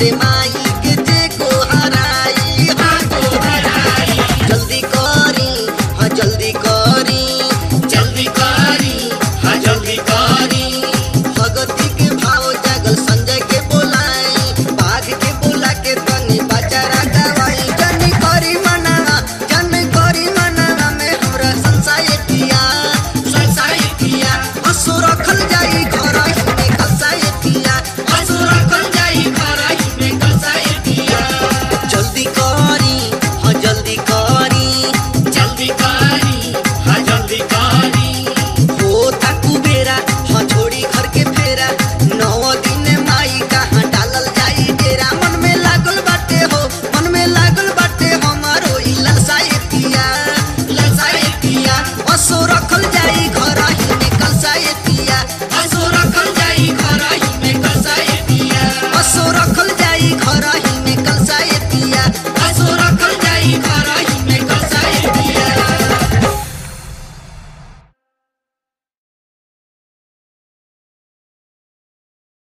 próxima.